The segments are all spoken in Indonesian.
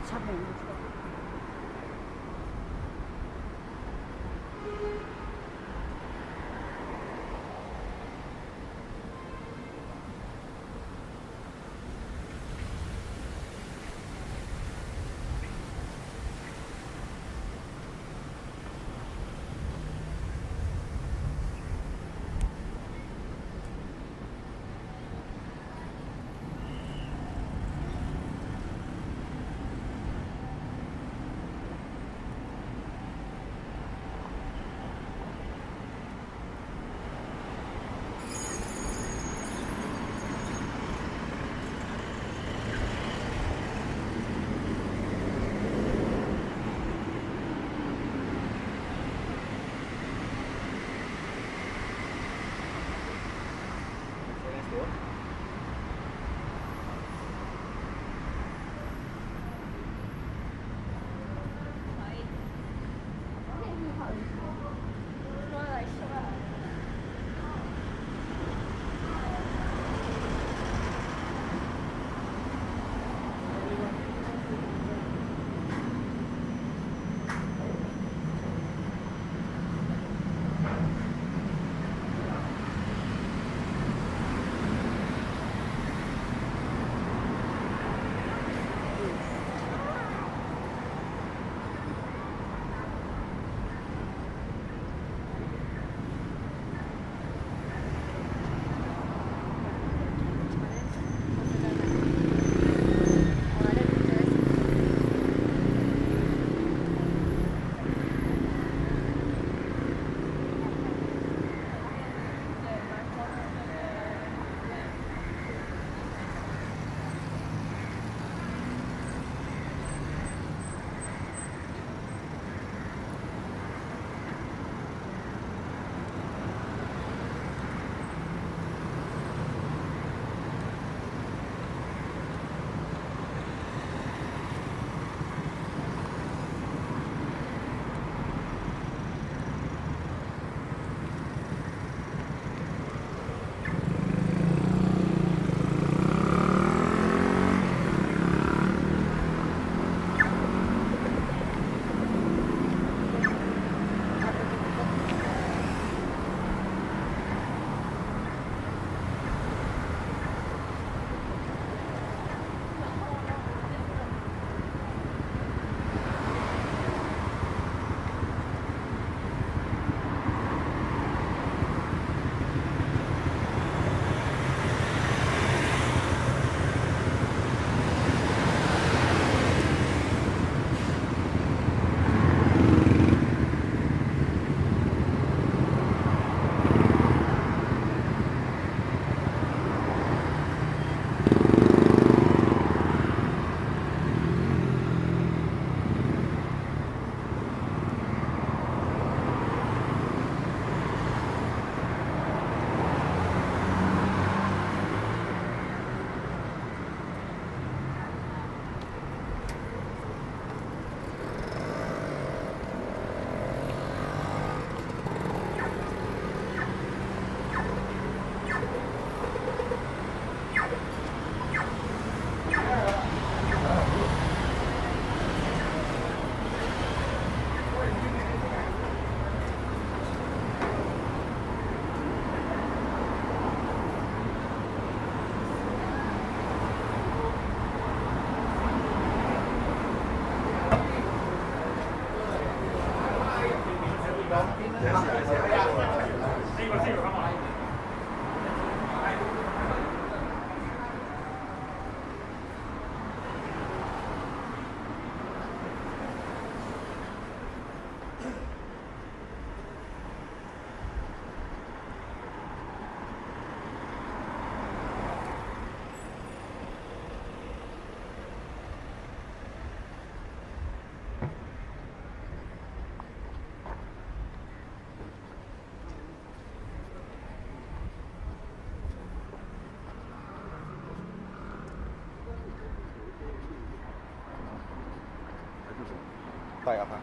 小朋友. ต่อยออกมา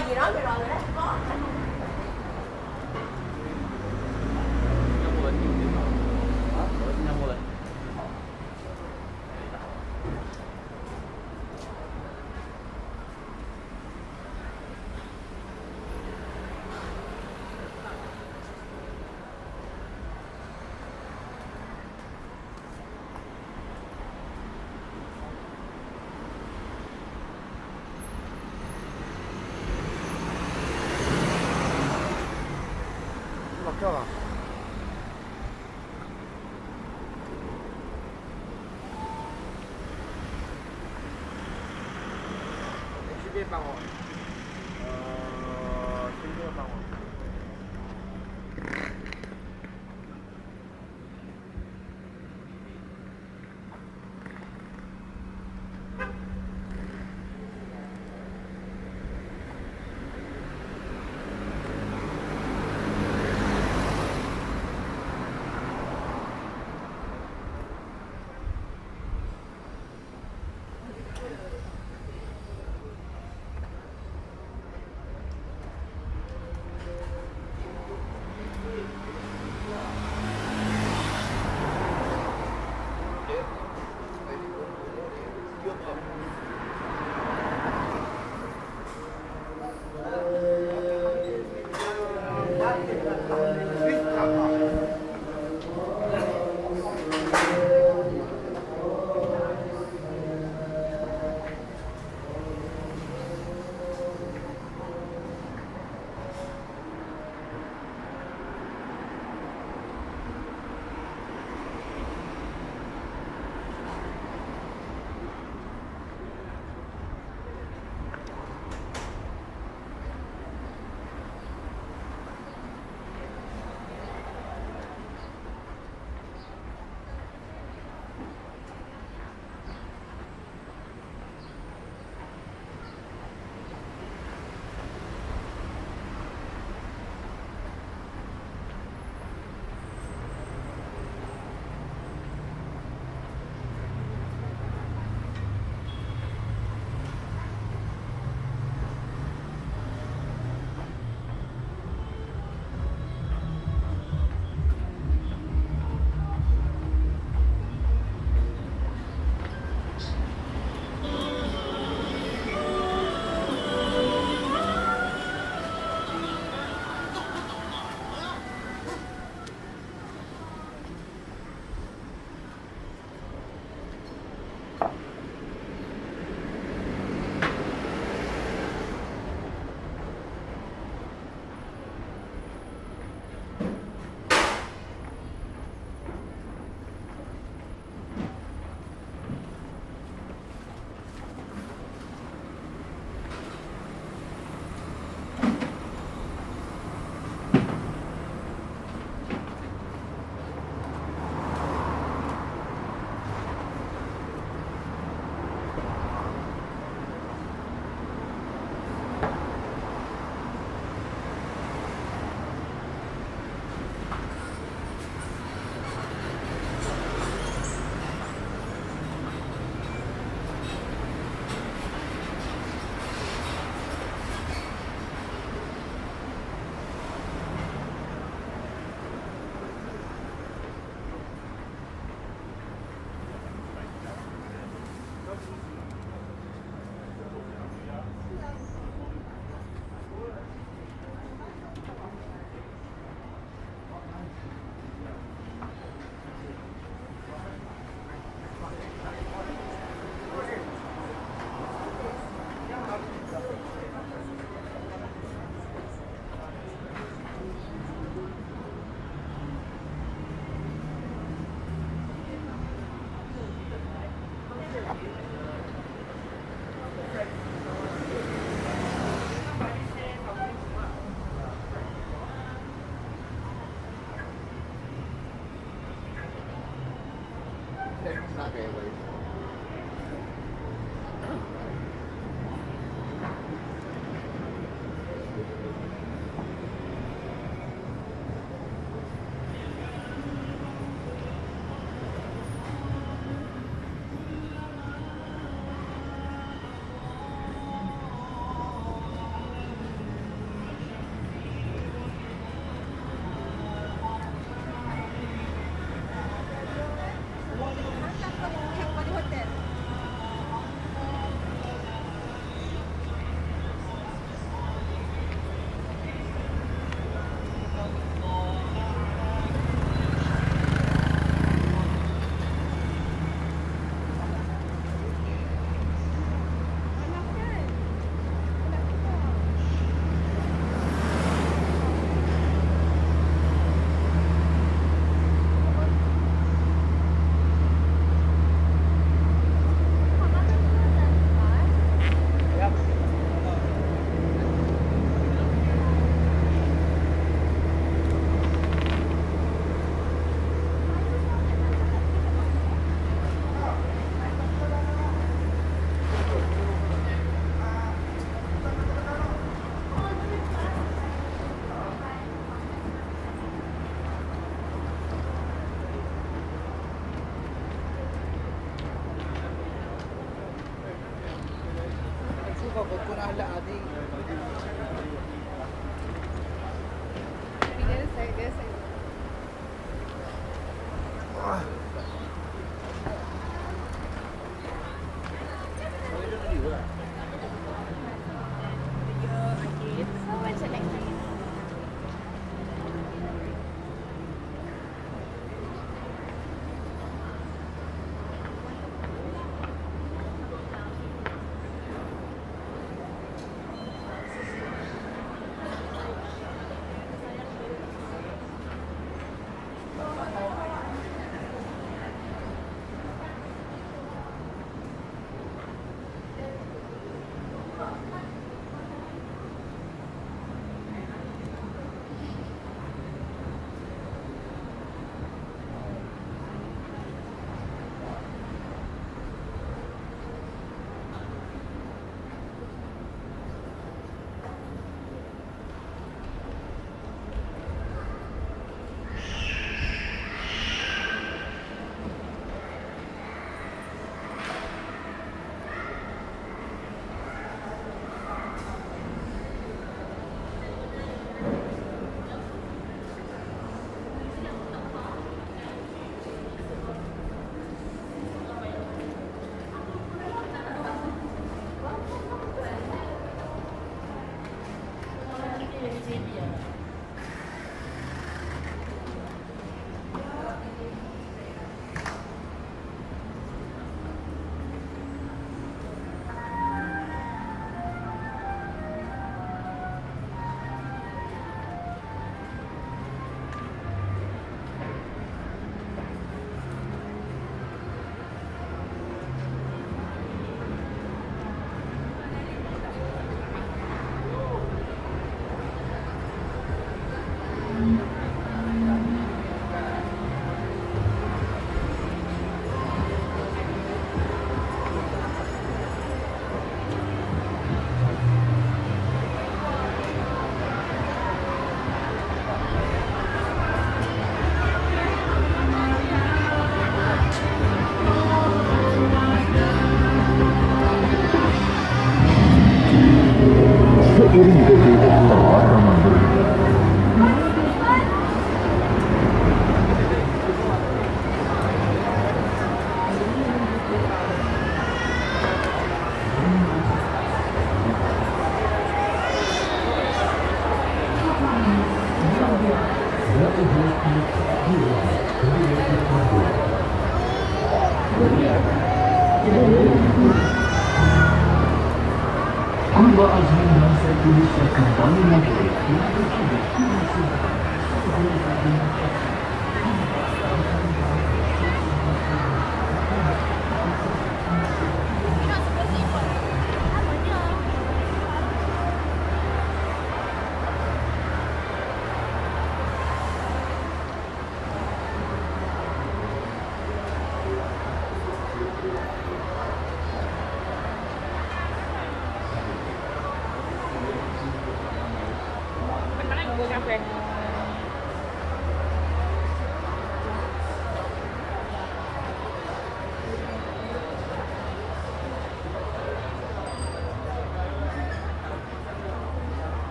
Gì đó. favor.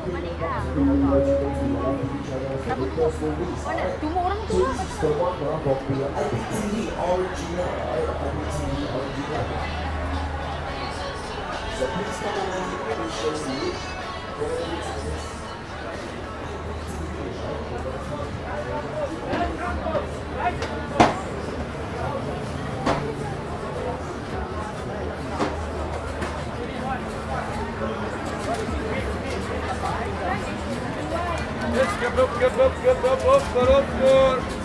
Cuma This Gebuk, Gebub, gebub, gebub, gebub, koruptur.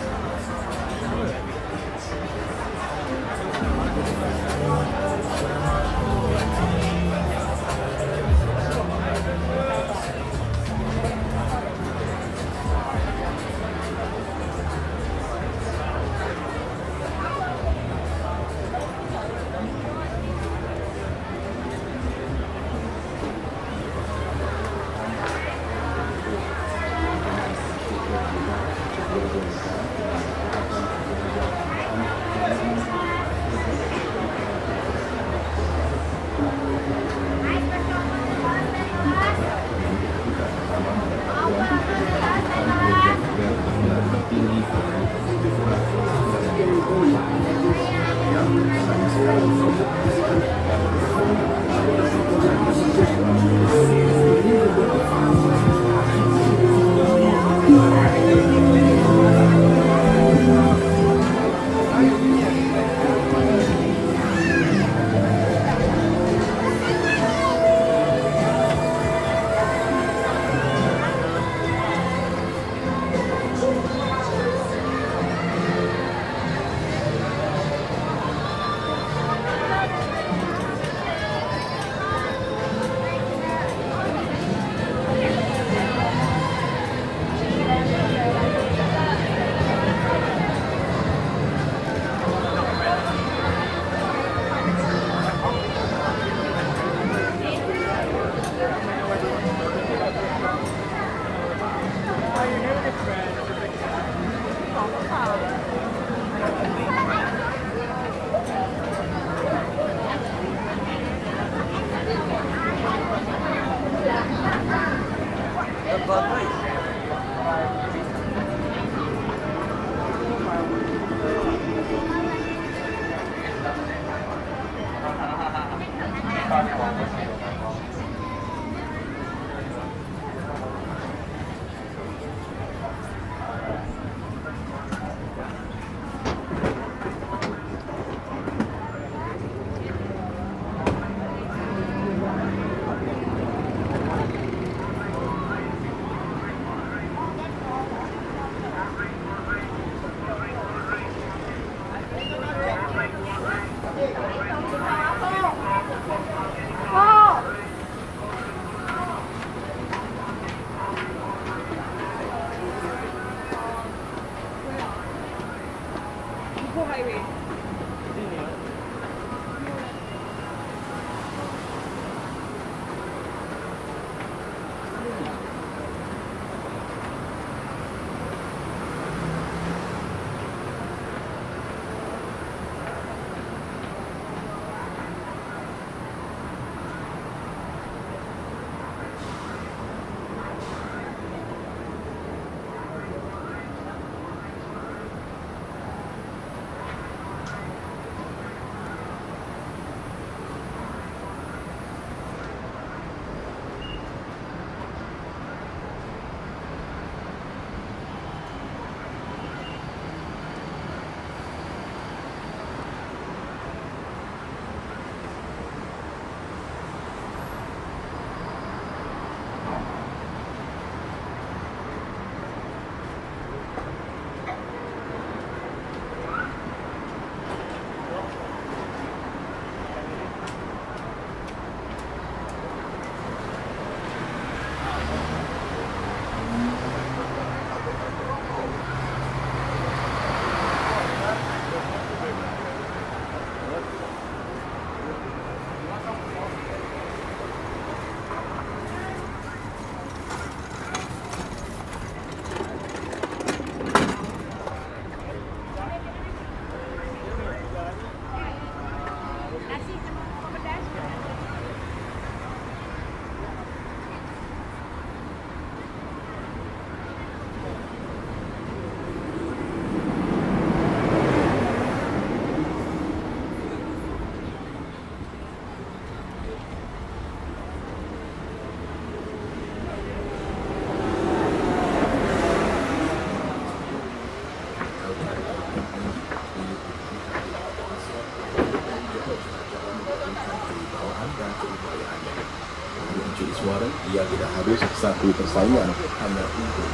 Satu persaingan hanya untuk